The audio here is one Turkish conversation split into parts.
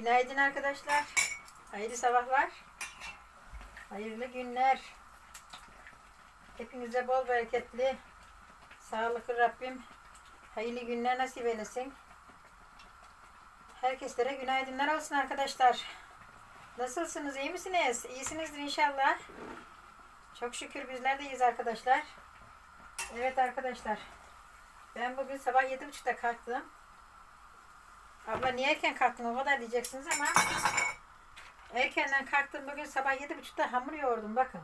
Günaydın arkadaşlar. Hayırlı sabahlar. Hayırlı günler. Hepinize bol bereketli, sağlıklı Rabbim hayırlı günler nasip eylesin. Herkeslere günaydınlar olsun arkadaşlar. Nasılsınız? iyi misiniz? İyisinizdir inşallah. Çok şükür bizler de iyiyiz arkadaşlar. Evet arkadaşlar. Ben bugün sabah yedi buçukta kalktım. Abla niye erken kalktın o kadar diyeceksiniz ama erkenden kalktım bugün sabah yedi buçukta hamur yoğurdum bakın.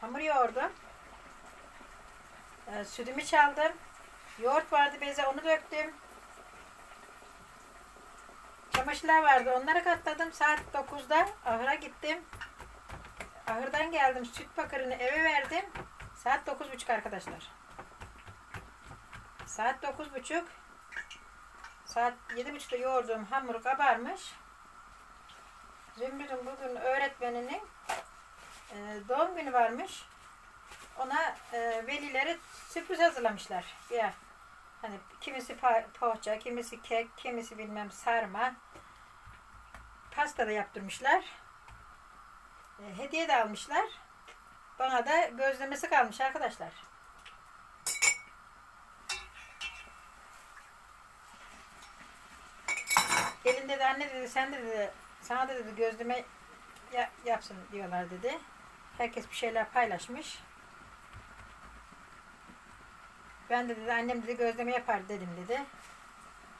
Hamur yoğurdum. Ee, sütümü çaldım. Yoğurt vardı beze onu döktüm. Çamaşırlar vardı onları katladım. Saat 9'da ahıra gittim. Ahırdan geldim süt bakırını eve verdim. Saat 9.30 arkadaşlar. Saat 9.30 Saat 7.30'da yoğurduğum hamur kabarmış. Zümrüt'ün bugün öğretmeninin e, doğum günü varmış. Ona e, velileri sürpriz hazırlamışlar. Ya hani kimisi poğaça, kimisi kek, kimisi bilmem sarma. Pasta da yaptırmışlar. E, hediye de almışlar. Bana da gözlemesi kalmış arkadaşlar. Elinde de anne dedi sen de dedi sana da dedi gözleme ya, yapsın diyorlar dedi. Herkes bir şeyler paylaşmış. Ben de dedi annem dedi gözleme yapar dedim dedi.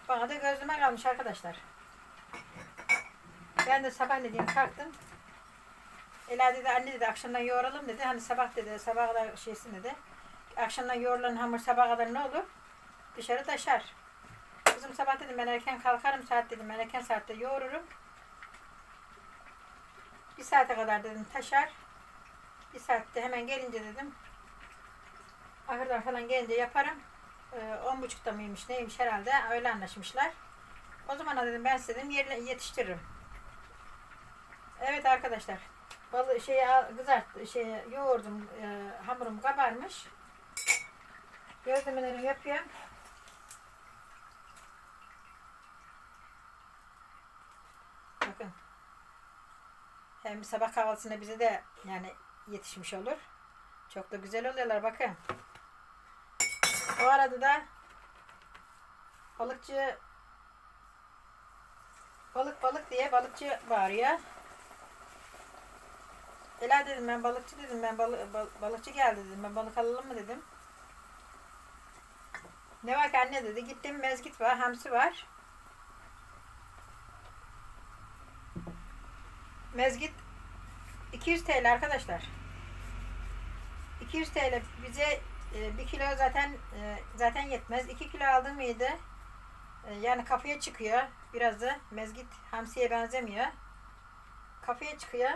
Bana da gözleme kalmış arkadaşlar. Ben de sabahleyin kalktım. Ela dedi anne dedi akşamdan yoğuralım dedi. Hani sabah dedi sabah kadar şeysin dedi. Akşamdan yoğurulan hamur sabah kadar ne olur? Dışarı taşar. Kızım sabah dedim ben erken kalkarım saat dedim ben erken saatte yoğururum. Bir saate kadar dedim taşar. Bir saatte hemen gelince dedim ahırdan falan gelince yaparım. Ee, on buçukta mıymış neymiş herhalde öyle anlaşmışlar. O zaman dedim ben size dedim yerine yetiştiririm. Evet arkadaşlar balı şeyi kızart şey yoğurdum e, hamurum kabarmış. Gözlemelerimi yapıyorum. Bakın. Hem sabah kahvaltısında bize de yani yetişmiş olur. Çok da güzel oluyorlar bakın. O arada da balıkçı balık balık diye balıkçı bağırıyor. Ela dedim ben balıkçı dedim ben balık, bal, balıkçı geldi dedim ben balık alalım mı dedim. Ne var ki anne dedi gittim mezgit var hamsi var. Mezgit 200 TL arkadaşlar. 200 TL bize e, bir kilo zaten e, zaten yetmez. 2 kilo aldım mıydı? E, yani kafaya çıkıyor. Biraz da mezgit hamsiye benzemiyor. Kafaya çıkıyor.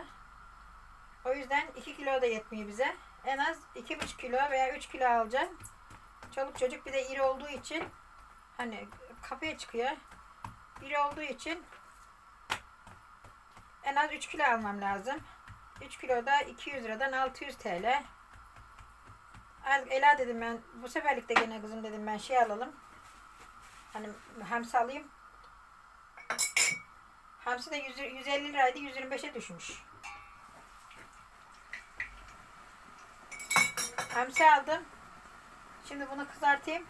O yüzden 2 kilo da yetmiyor bize. En az 2,5 kilo veya 3 kilo alacağım. Çoluk çocuk bir de iri olduğu için hani kafaya çıkıyor. İri olduğu için en az 3 kilo almam lazım. 3 kilo da 200 liradan 600 TL. Az Ela dedim ben bu seferlik de gene kızım dedim ben şey alalım. Hani hamsi alayım. Hamsi de 100, 150 liraydı 125'e düşmüş. Hamsi aldım. Şimdi bunu kızartayım.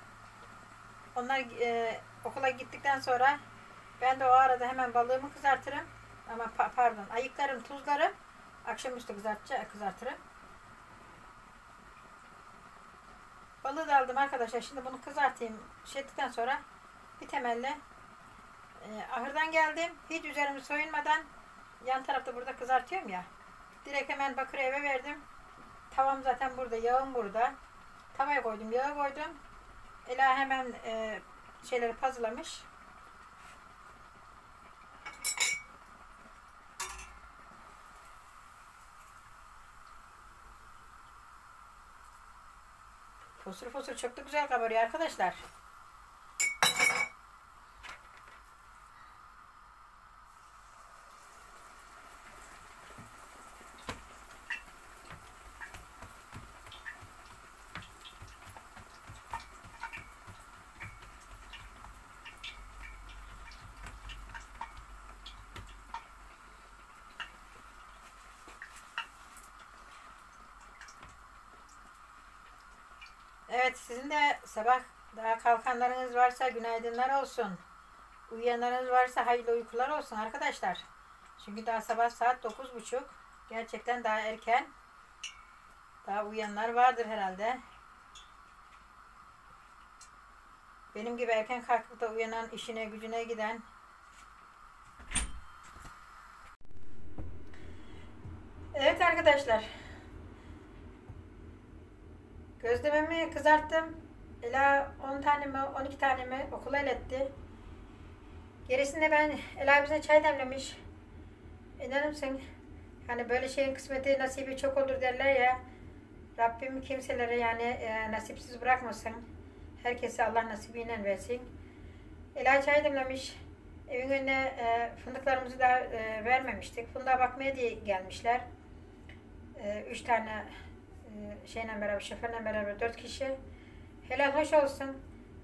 Onlar e, okula gittikten sonra ben de o arada hemen balığımı kızartırım. Ama pa pardon ayıklarım, tuzlarım. Akşamüstü kızartacağım, kızartırım. Balığı da aldım arkadaşlar. Şimdi bunu kızartayım. Şey sonra bir temelle e, ahırdan geldim. Hiç üzerimi soyunmadan yan tarafta burada kızartıyorum ya. Direkt hemen bakır eve verdim. Tavam zaten burada. Yağım burada. Tavaya koydum. Yağı koydum. Ela hemen e, şeyleri pazılamış. Fosur fosur çok da güzel kabarıyor arkadaşlar. Evet sizin de sabah daha kalkanlarınız varsa günaydınlar olsun. Uyuyanlarınız varsa hayırlı uykular olsun arkadaşlar. Çünkü daha sabah saat 9.30. Gerçekten daha erken. Daha uyuyanlar vardır herhalde. Benim gibi erken kalkıp da uyanan, işine gücüne giden Evet arkadaşlar. Gözlememi kızarttım. Ela 10 tane mi 12 tane mi okula iletti. Gerisinde ben Ela bize çay demlemiş. İnanır mısın? Hani böyle şeyin kısmeti nasibi çok olur derler ya. Rabbim kimselere yani e, nasipsiz bırakmasın. Herkese Allah nasibiyle versin. Ela çay demlemiş. Evin önüne e, fındıklarımızı da e, vermemiştik. Fındığa bakmaya diye gelmişler. E, üç tane şeyle beraber, şoförle beraber dört kişi. Helal hoş olsun.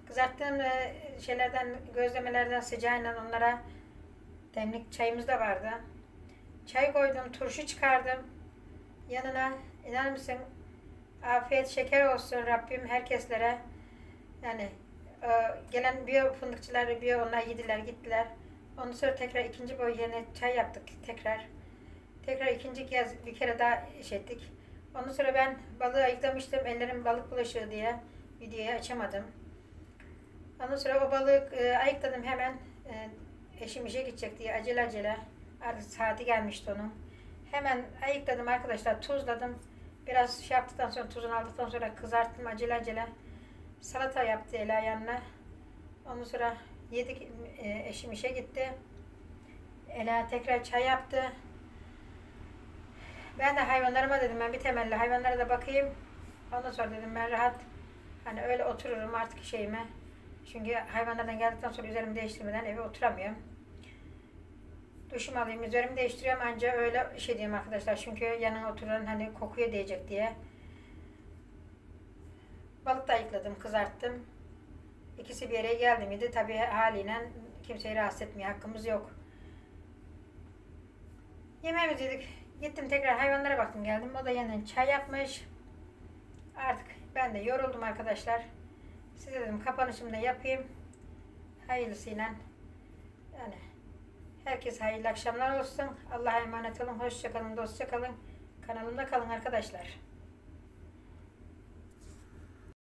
Kızarttığım e, şeylerden, gözlemelerden sıcağıyla onlara demlik çayımız da vardı. Çay koydum, turşu çıkardım. Yanına inar mısın? Afiyet şeker olsun Rabbim herkeslere. Yani e, gelen bir fındıkçılar bir onlar yediler gittiler. Ondan sonra tekrar ikinci boy yine çay yaptık tekrar. Tekrar ikinci kez bir kere daha iş ettik. Ondan sonra ben balığı ayıklamıştım. Ellerim balık bulaşığı diye videoyu açamadım. Ondan sonra o balığı e, ayıkladım hemen. E, eşim işe gidecek diye acele acele. Artık saati gelmişti onun. Hemen ayıkladım arkadaşlar. Tuzladım. Biraz şey yaptıktan sonra tuzunu aldıktan sonra kızarttım acele acele. Salata yaptı Ela yanına. Ondan sonra yedik. E, eşim işe gitti. Ela tekrar çay yaptı. Ben de hayvanlarıma dedim ben bir temelli hayvanlara da bakayım. Ondan sonra dedim ben rahat hani öyle otururum artık şeyime. Çünkü hayvanlardan geldikten sonra üzerimi değiştirmeden eve oturamıyorum. Duşumu alayım, üzerimi değiştiriyorum anca öyle şey diyeyim arkadaşlar. Çünkü yanına oturan hani kokuya değecek diye. Balık da ayıkladım, kızarttım. İkisi bir yere geldi miydi tabii haliyle kimseyi rahatsız etmeye hakkımız yok. Yemeğimizi yedik. Gittim tekrar hayvanlara baktım geldim. O da yeniden çay yapmış. Artık ben de yoruldum arkadaşlar. Size dedim kapanışımı da yapayım. Hayırlısıyla. Yani herkes hayırlı akşamlar olsun. Allah'a emanet olun. Hoşça kalın, dostça kalın. Kanalımda kalın arkadaşlar.